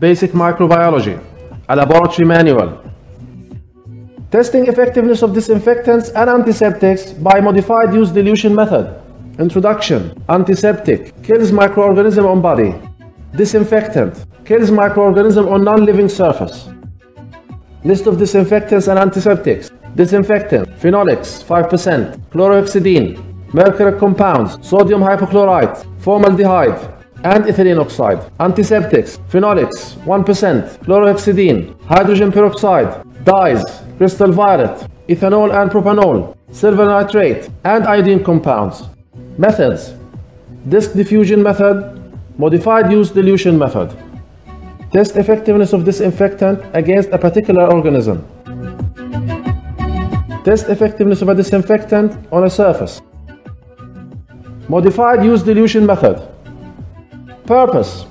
Basic Microbiology, a laboratory manual. Testing effectiveness of disinfectants and antiseptics by modified use dilution method. Introduction. Antiseptic kills microorganism on body. Disinfectant kills microorganism on non-living surface. List of disinfectants and antiseptics. Disinfectant, phenolics 5%, chlorhexidine, mercury compounds, sodium hypochlorite, formaldehyde, and ethylene oxide. Antiseptics, phenolics 1%, chlorhexidine, hydrogen peroxide, dyes, crystal violet, ethanol and propanol, silver nitrate, and iodine compounds. Methods Disk diffusion method, modified use dilution method. Test effectiveness of disinfectant against a particular organism. Test effectiveness of a disinfectant on a surface. Modified use dilution method. Purpose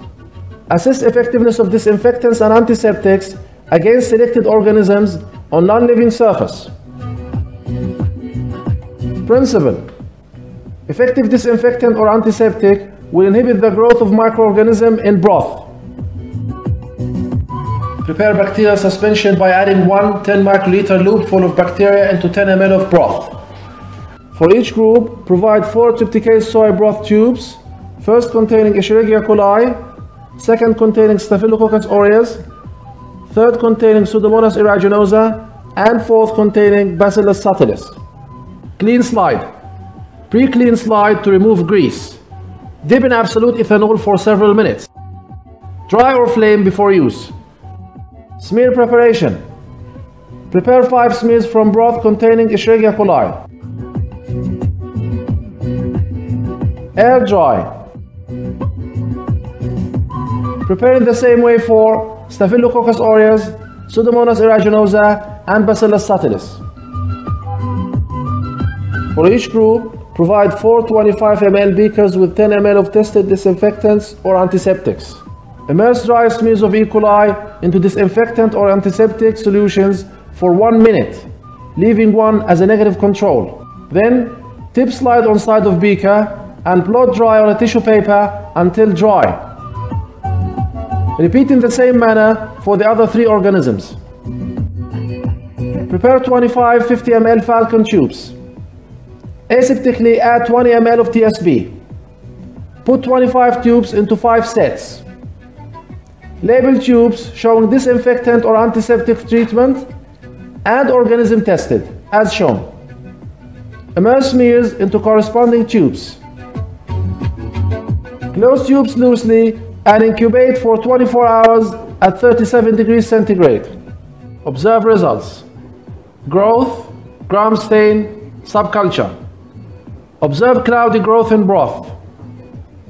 Assess effectiveness of disinfectants and antiseptics against selected organisms on non-living surface. Principle Effective disinfectant or antiseptic will inhibit the growth of microorganism in broth. Prepare bacterial suspension by adding one 10 microliter loop full of bacteria into 10 ml of broth. For each group, provide 4 trypticase soy broth tubes, first containing Escherichia coli, second containing Staphylococcus aureus, third containing Pseudomonas aeruginosa, and fourth containing Bacillus subtilis. Clean slide. Pre-clean slide to remove grease. Dip in absolute ethanol for several minutes. Dry or flame before use. Smear preparation. Prepare 5 smears from broth containing Escherichia coli. Air dry. Prepare in the same way for Staphylococcus aureus, Pseudomonas aeruginosa, and Bacillus subtilis. For each group, provide 4 25 ml beakers with 10 ml of tested disinfectants or antiseptics. Immerse dry smears of E. coli into disinfectant or antiseptic solutions for one minute, leaving one as a negative control. Then, tip slide on side of beaker and blot dry on a tissue paper until dry. Repeat in the same manner for the other three organisms. Prepare 25 50 ml Falcon tubes. Aseptically add 20 ml of TSB. Put 25 tubes into 5 sets. Label tubes showing disinfectant or antiseptic treatment and organism tested, as shown. Immerse smears into corresponding tubes. Close tubes loosely and incubate for 24 hours at 37 degrees centigrade. Observe results. Growth, gram stain, subculture. Observe cloudy growth in broth.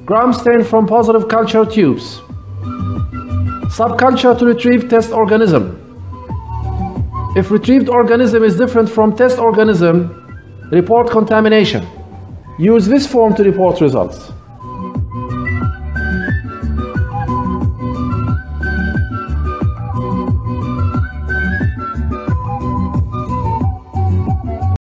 Gram stain from positive culture tubes. Subculture to retrieve test organism. If retrieved organism is different from test organism, report contamination. Use this form to report results.